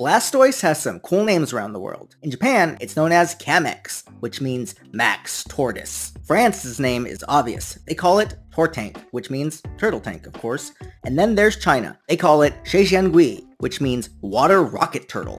Blastoise has some cool names around the world. In Japan, it's known as Kamex, which means Max Tortoise. France's name is obvious. They call it Tortank, which means turtle tank, of course. And then there's China. They call it Shexiangui, which means water rocket turtle.